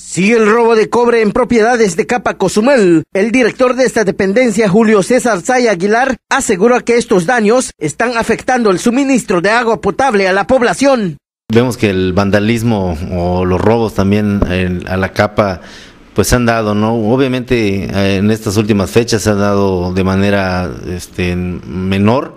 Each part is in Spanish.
Sigue el robo de cobre en propiedades de Capa Cozumel. El director de esta dependencia, Julio César Zay Aguilar, asegura que estos daños están afectando el suministro de agua potable a la población. Vemos que el vandalismo o los robos también a la capa pues han dado, ¿no? Obviamente eh, en estas últimas fechas se han dado de manera este, menor,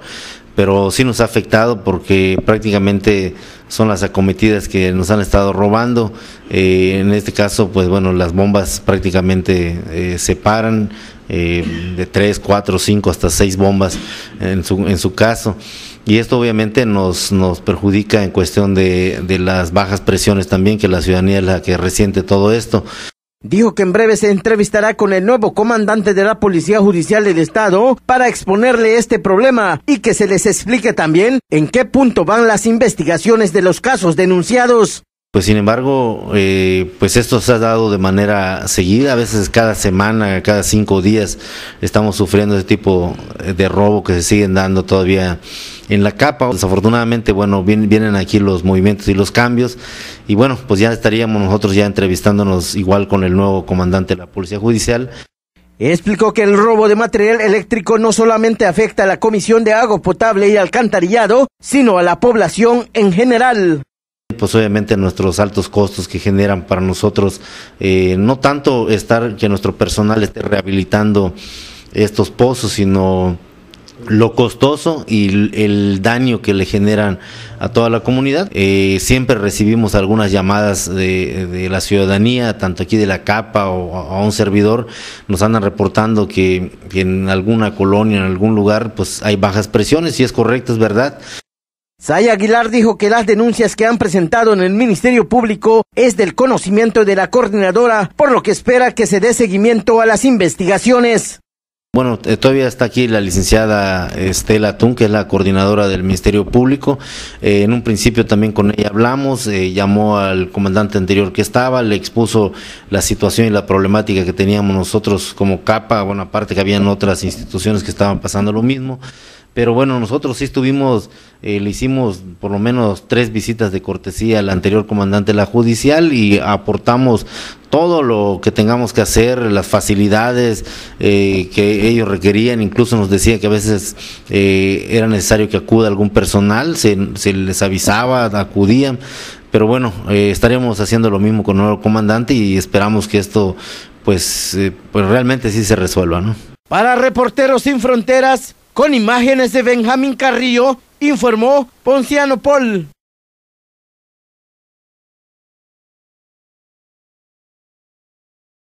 pero sí nos ha afectado porque prácticamente son las acometidas que nos han estado robando. Eh, en este caso, pues bueno, las bombas prácticamente eh, se paran eh, de tres, cuatro, cinco, hasta seis bombas en su, en su caso. Y esto obviamente nos, nos perjudica en cuestión de, de las bajas presiones también, que la ciudadanía es la que resiente todo esto. Dijo que en breve se entrevistará con el nuevo comandante de la Policía Judicial del Estado para exponerle este problema y que se les explique también en qué punto van las investigaciones de los casos denunciados. Pues sin embargo, eh, pues esto se ha dado de manera seguida, a veces cada semana, cada cinco días estamos sufriendo ese tipo de robo que se siguen dando todavía en la capa. Desafortunadamente, bueno, vienen aquí los movimientos y los cambios y bueno, pues ya estaríamos nosotros ya entrevistándonos igual con el nuevo comandante de la Policía Judicial. Explicó que el robo de material eléctrico no solamente afecta a la Comisión de Agua Potable y Alcantarillado, sino a la población en general pues obviamente nuestros altos costos que generan para nosotros, eh, no tanto estar que nuestro personal esté rehabilitando estos pozos, sino lo costoso y el daño que le generan a toda la comunidad. Eh, siempre recibimos algunas llamadas de, la ciudadanía, tanto aquí de la CAPA o a, un servidor, nos andan reportando que, en alguna colonia, en algún lugar, pues hay bajas presiones, y es correcto, es verdad. Say Aguilar dijo que las denuncias que han presentado en el Ministerio Público es del conocimiento de la coordinadora, por lo que espera que se dé seguimiento a las investigaciones. Bueno, eh, todavía está aquí la licenciada Estela Tun, que es la coordinadora del Ministerio Público. Eh, en un principio también con ella hablamos, eh, llamó al comandante anterior que estaba, le expuso la situación y la problemática que teníamos nosotros como capa, bueno, aparte que habían otras instituciones que estaban pasando lo mismo. Pero bueno, nosotros sí estuvimos, eh, le hicimos por lo menos tres visitas de cortesía al anterior comandante de la judicial y aportamos todo lo que tengamos que hacer, las facilidades eh, que ellos requerían, incluso nos decía que a veces eh, era necesario que acuda algún personal, se, les avisaba, acudían, pero bueno, estaremos haciendo lo mismo con el nuevo comandante y esperamos que esto pues, pues realmente sí se resuelva, ¿no? Para Reporteros Sin Fronteras, con imágenes de Benjamín Carrillo, informó Ponciano Paul.